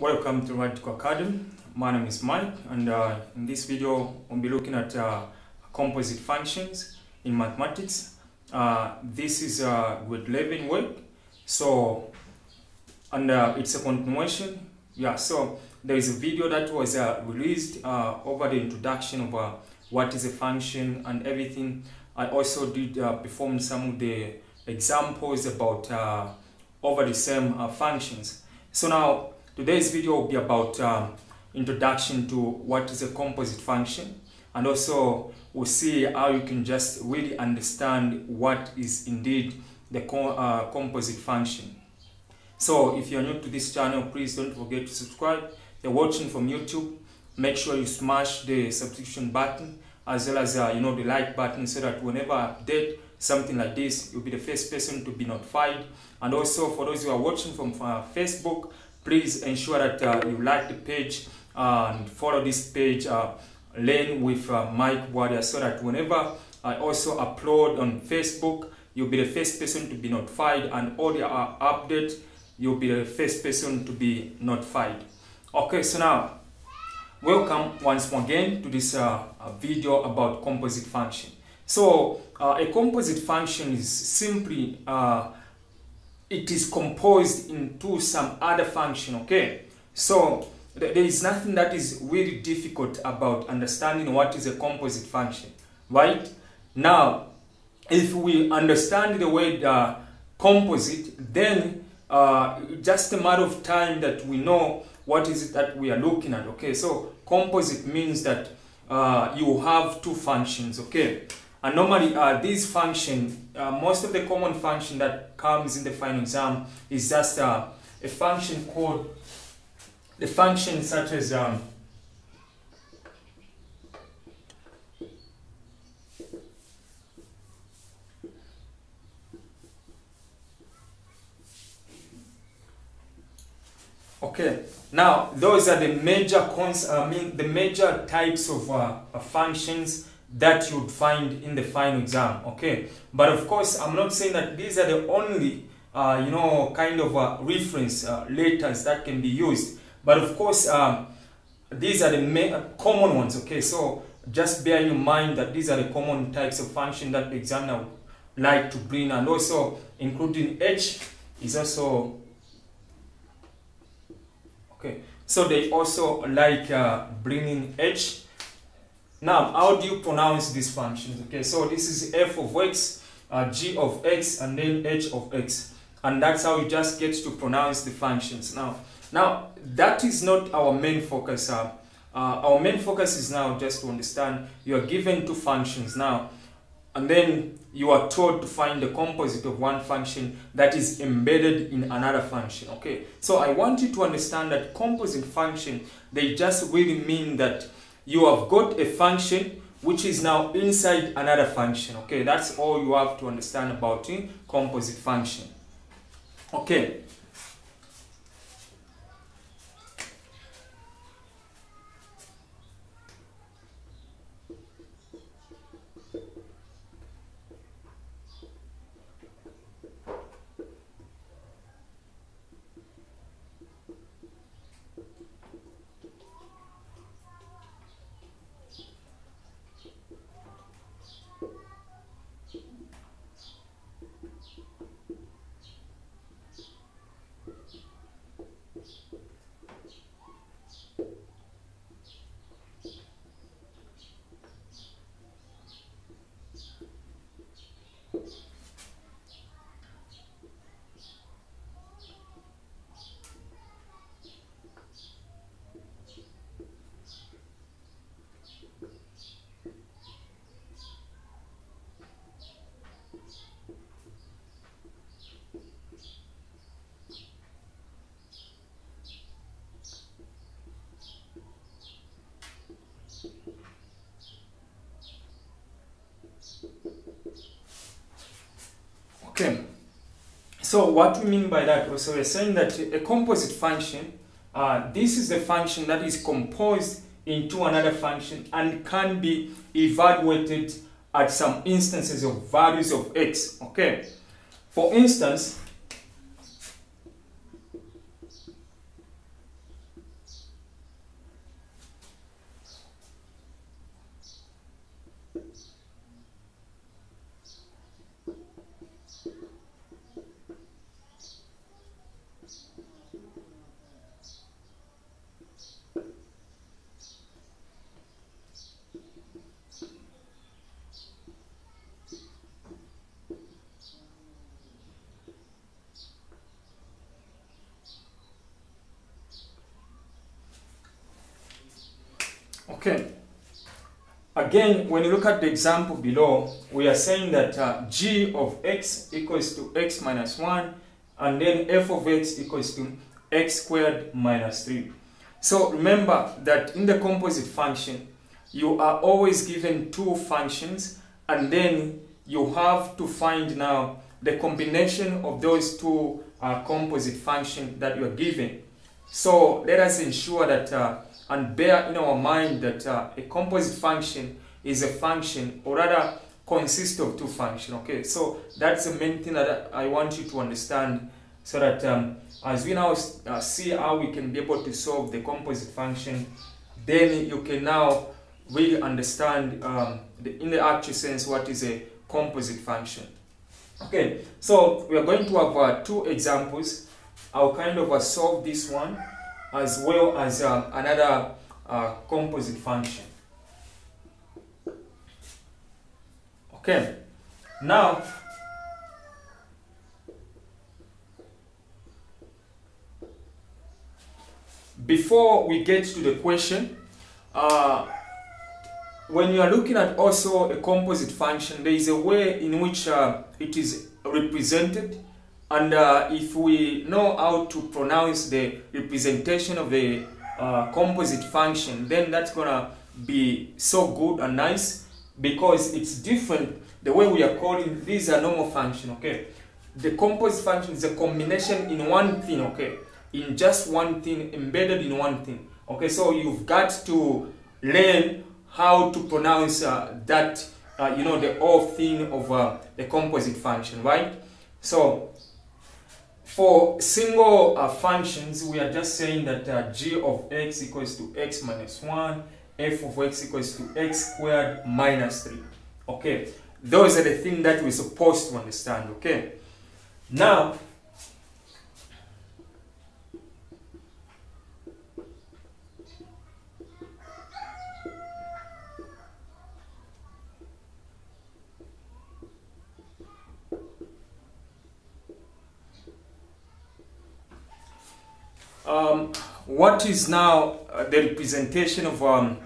Welcome to Radical Academy. My name is Mike, and uh, in this video, we'll be looking at uh, composite functions in mathematics. Uh, this is a grade 11 work, so and uh, it's a continuation. Yeah, so there is a video that was uh, released uh, over the introduction of what is a function and everything. I also did perform some of the examples about over the same functions. So now today's video will be about um, introduction to what is a composite function and also we'll see how you can just really understand what is indeed the co uh, composite function. So if you're new to this channel, please don't forget to subscribe. If you're watching from YouTube, make sure you smash the subscription button as well as uh, you know the like button so that whenever I update something like this, you'll be the first person to be notified. And also for those who are watching from uh, Facebook, please ensure that uh, you like the page and follow this page, uh, Learn with uh, Mike Warrior, so that whenever I also upload on Facebook, you'll be the first person to be notified, and all the uh, updates, you'll be the first person to be notified. Okay, so now welcome once more again to this uh, video about composite function. So uh, a composite function is simply uh, it is composed into some other function. Okay, so th there is nothing that is really difficult about understanding what is a composite function, right? Now, if we understand the word uh, composite, then uh, just a matter of time that we know what is it that we are looking at. Okay, so composite means that uh, you have two functions. Okay, and normally uh, this function, uh, most of the common function that comes in the final exam is just uh, a function called the function such as um, Okay, now those are the major cons. I mean, the major types of uh, functions that you'd find in the final exam. Okay, but of course, I'm not saying that these are the only, uh, you know, kind of uh, reference uh, letters that can be used. But of course, um, these are the ma- common ones. Okay, so just bear in mind that these are the common types of function that the examiner would like to bring, and also including h is also Okay, so they also like uh, bringing h. Now, how do you pronounce these functions? Okay, so this is f of x, uh, g of x, and then h of x, and that's how you just get to pronounce the functions. Now, now that is not our main focus. Uh, uh, our main focus is now just to understand you are given two functions now and then you are told to find the composite of one function that is embedded in another function okay so i want you to understand that composite function they just really mean that you have got a function which is now inside another function okay that's all you have to understand about a composite function Okay. So what we mean by that, so we're saying that a composite function, uh, this is a function that is composed into another function and can be evaluated at some instances of values of x. Okay. For instance, Okay. Again, when you look at the example below, we are saying that uh, g of x equals to x minus 1 and then f of x equals to x squared minus 3. So remember that in the composite function, you are always given two functions and then you have to find now the combination of those two uh, composite functions that you are given. So let us ensure that uh, and bear in our mind that uh, a composite function is a function or rather consists of two functions okay? So that's the main thing that I want you to understand so that um, as we now uh, see how we can be able to solve the composite function then you can now really understand um, the, in the actual sense what is a composite function. Okay so we are going to have uh, two examples. I'll kind of uh, solve this one as well as um, another uh, composite function. Okay, now before we get to the question, uh, when you are looking at also a composite function, there is a way in which uh, it is represented and uh, if we know how to pronounce the representation of the uh, composite function, then that's gonna be so good and nice because it's different the way we are calling these are normal function, okay? The composite function is a combination in one thing, okay? In just one thing, embedded in one thing. Okay, so you've got to learn how to pronounce uh, that, uh, you know, the whole thing of uh, the composite function, right? So for single uh, functions, we are just saying that uh, g of x equals to x minus 1, f of x equals to x squared minus 3. Okay, those are the things that we're supposed to understand, okay? Now, um, what is now uh, the representation of um,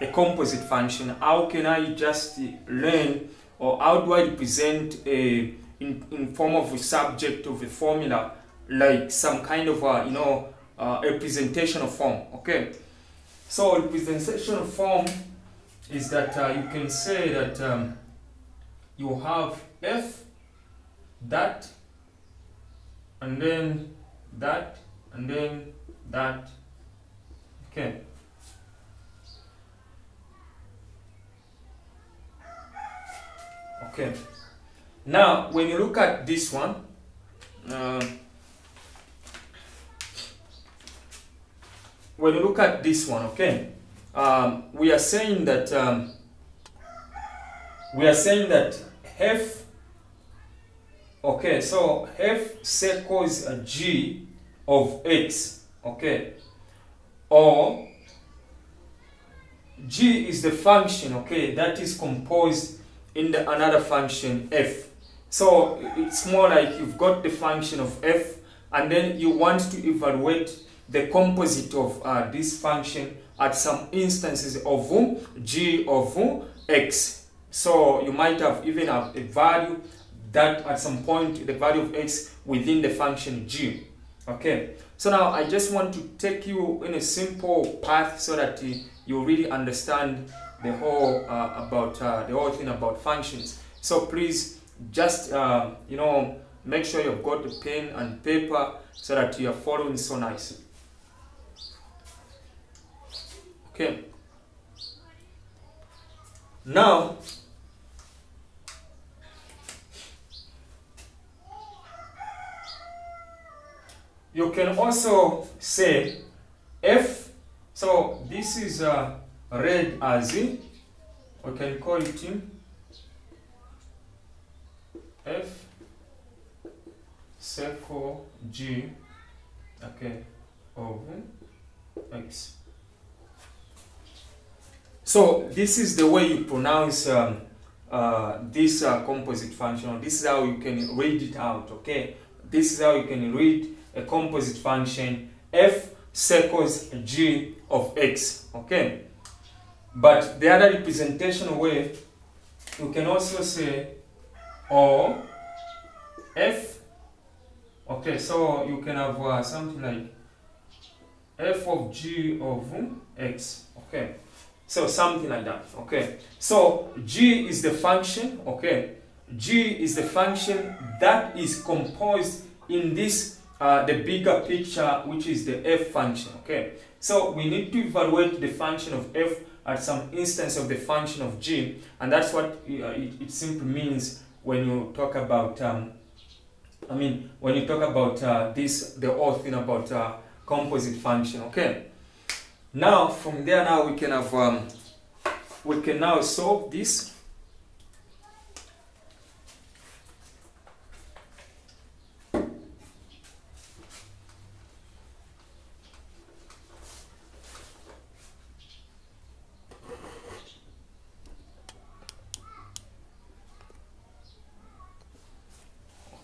a composite function? How can I just learn or how do I represent a in, in form of a subject of a formula like some kind of a, you know uh, representation of form okay so representation of form is that uh, you can say that um, you have f that and then that and then that okay. Okay. Now when you look at this one uh, when you look at this one okay um, we are saying that um, we are saying that f okay so f circles a g of x okay? Or g is the function okay that is composed in the another function f. So it's more like you've got the function of f and then you want to evaluate the composite of uh, this function at some instances of g of x. So you might have even have a value that at some point the value of x within the function g okay. So now i just want to take you in a simple path so that you, you really understand the whole uh, about uh, the whole thing about functions. So please just uh, you know make sure you've got the pen and paper so that you are following so nicely. Okay. Now you can also say f so this is uh, read as we can call it f circle g okay of x. So this is the way you pronounce um, uh, this uh, composite function. This is how you can read it out okay? This is how you can read a composite function f circles g of x okay But the other representation way, you can also say or f Okay, so you can have uh, something like f of g of x. Okay, so something like that. Okay, so g is the function. Okay, g is the function that is composed in this uh, the bigger picture, which is the f function. Okay, so we need to evaluate the function of f at some instance of the function of g, and that's what uh, it, it simply means when you talk about. Um, I mean, when you talk about uh, this, the whole thing about uh, composite function. Okay. Now, from there, now we can have um, we can now solve this.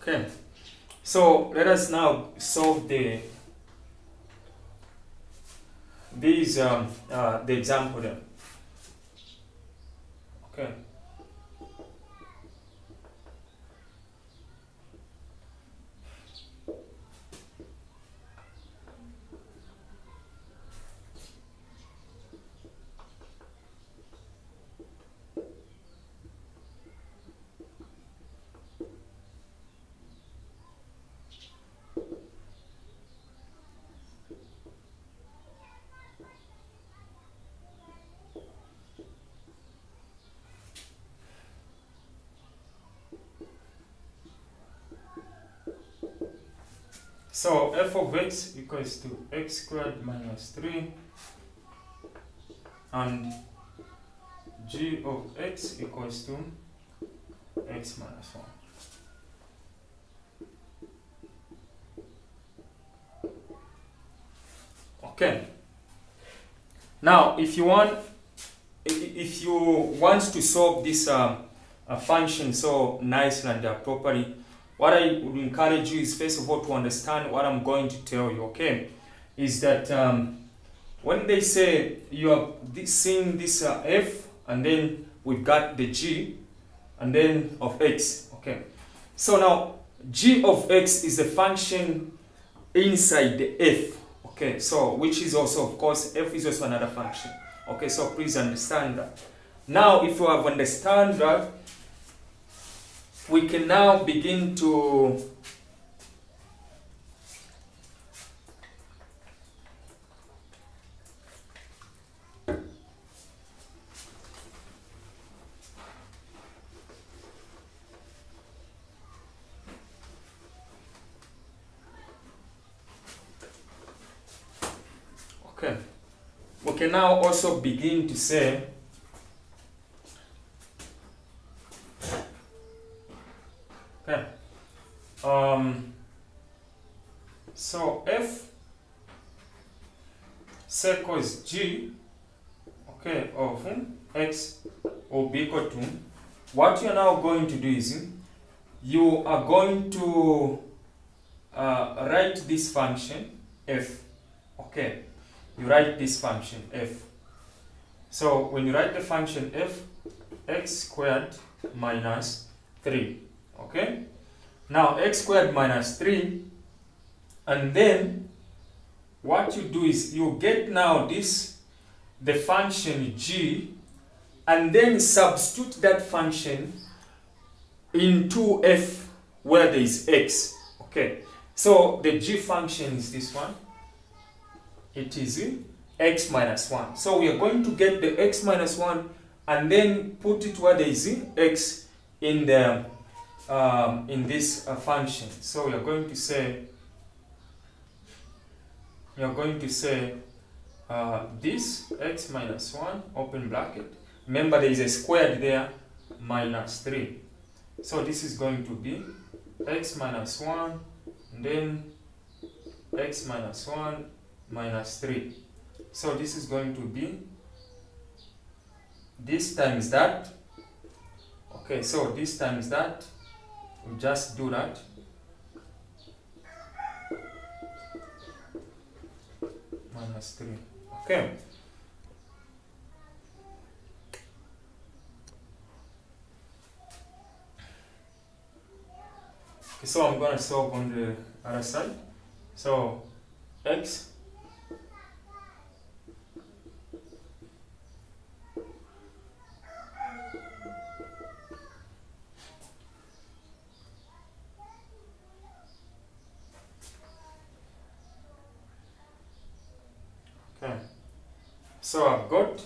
Okay, so let us now solve the these um, uh, the example then. Okay. So f of x equals to x squared minus 3 and g of x equals to x minus 1. Okay. Now, if you want, if you want to solve this uh, function so nicely and uh, properly, what I would encourage you is first of all to understand what I'm going to tell you, okay? Is that um, when they say you are seeing this uh, f and then we've got the g and then of x, okay? So now g of x is a function inside the f, okay? So which is also, of course, f is also another function, okay? So please understand that. Now, if you have understand that, we can now begin to okay. We can now also begin to say Okay. Um, so f circles g okay of x will be equal to what you are now going to do is you are going to uh, write this function f okay. You write this function f. So when you write the function f x squared minus 3 okay. Now x squared minus 3 and then what you do is you get now this the function g and then substitute that function into f where there is x. Okay. So the g function is this one. It is x minus 1 so we are going to get the x minus 1 and then put it where there is x in the um, in this uh, function. So we are going to say, we are going to say uh, this x minus 1, open bracket. Remember there is a squared there, minus 3. So this is going to be x minus 1, and then x minus 1 minus 3. So this is going to be this times that. Okay, so this times that we just do that minus 3. Okay. Okay, so I'm going to solve on the other side. So x So I've got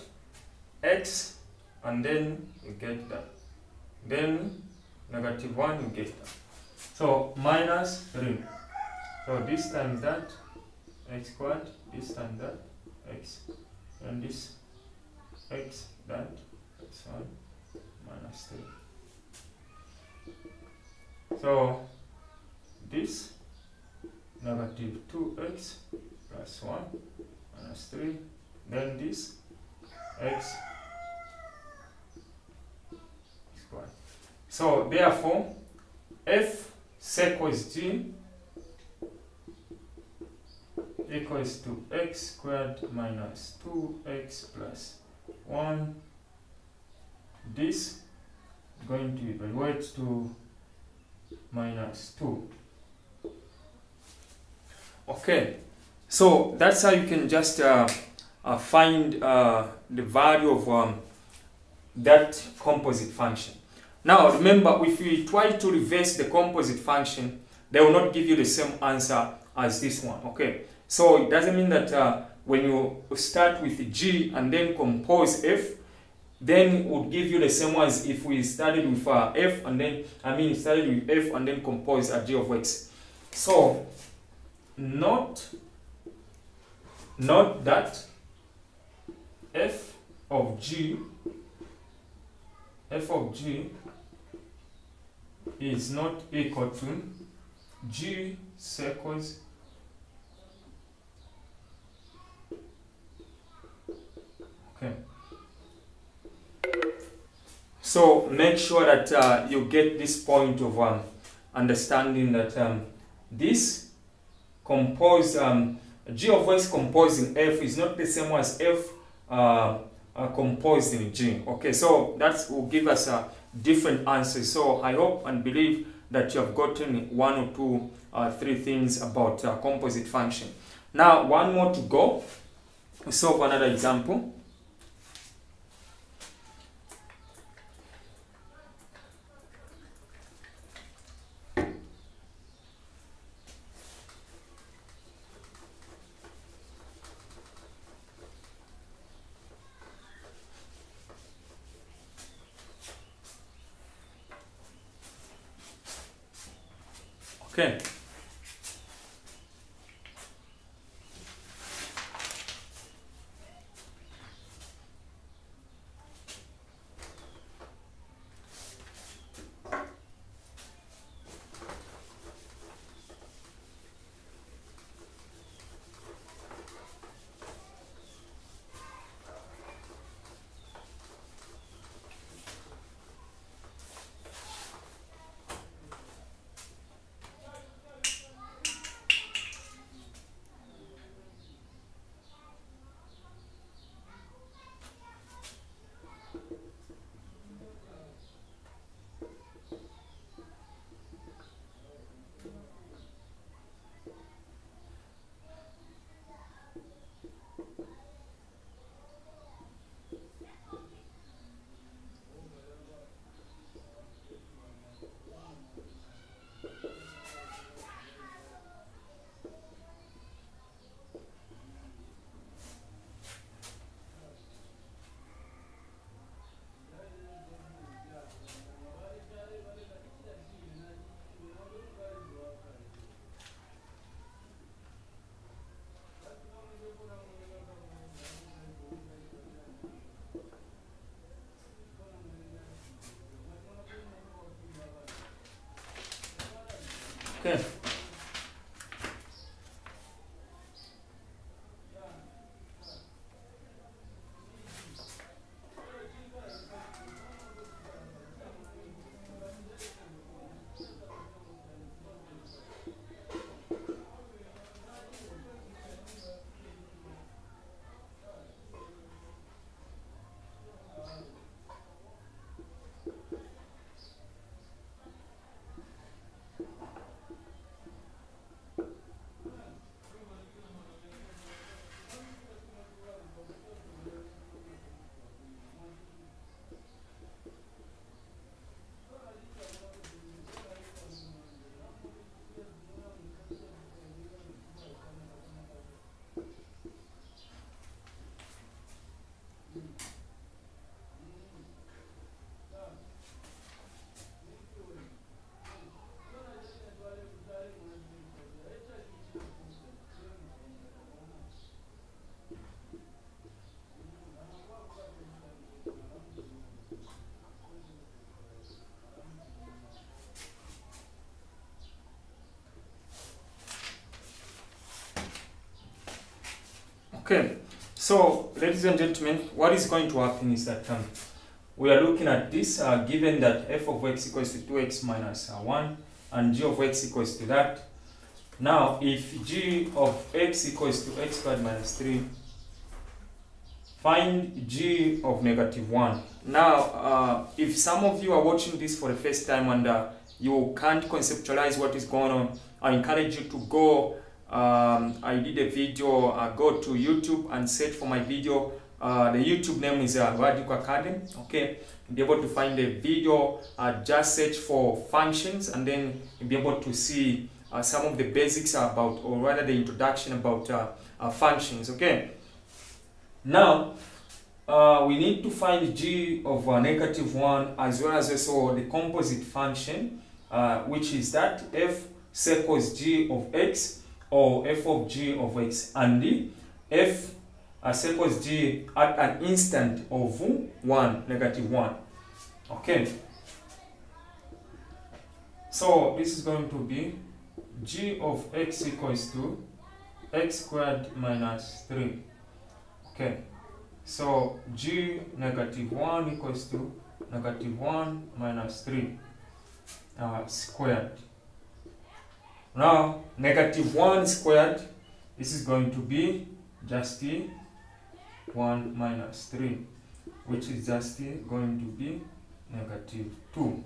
x and then you get that. Then negative 1 you get that. So minus 3. So this times that x squared, this times that x and this x that x 1 minus 3. So this negative 2x plus 1 minus 3 then this x squared. So therefore f equals g equals to x squared minus 2x plus 1 this going to evaluate to minus 2 okay. So that's how you can just uh, uh, find uh, the value of um, that composite function. Now remember, if you try to reverse the composite function, they will not give you the same answer as this one, okay? So it doesn't mean that uh, when you start with G and then compose F, then it would give you the same as if we started with uh, F and then, I mean, started with F and then compose a G of X. So, not Note that f of g f of g is not equal to g circles okay. So make sure that uh, you get this point of um, understanding that um, this compose um, G of X composing F is not the same as F uh, uh, composed in G. Okay, so that will give us a different answer. So I hope and believe that you have gotten one or two, uh, three things about uh, composite function. Now, one more to go. solve another example. Okay. Okay, so ladies and gentlemen, what is going to happen is that um, we are looking at this uh, given that f of x equals to 2x minus uh, 1 and g of x equals to that. Now, if g of x equals to x squared minus 3, find g of negative 1. Now, uh, if some of you are watching this for the first time and uh, you can't conceptualize what is going on, I encourage you to go. Um, I did a video, uh, go to YouTube and search for my video. Uh, the YouTube name is uh, Radical Academy. Okay, you'll be able to find the video. Uh, just search for functions and then you'll be able to see uh, some of the basics about, or rather the introduction about uh, uh, functions. Okay. Now, uh, we need to find g of uh, negative 1 as well as also the composite function, uh, which is that f circles g of x or f of g of x and f uh, circles g at an instant of 1, negative 1. Okay. So this is going to be g of x equals to x squared minus 3. Okay, so g negative 1 equals to negative 1 minus 3 uh, squared. Now, negative 1 squared, this is going to be just 1 minus 3, which is just going to be negative 2.